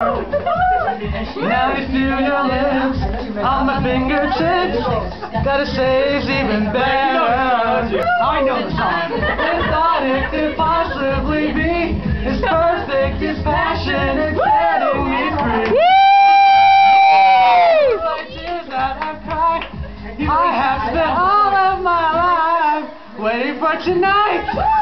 Now you feel your lips on my fingertips. That it say even better. I know the song. And thought it could possibly be as perfect as passion and setting me free. Tears that I've I have spent all of my life waiting for tonight.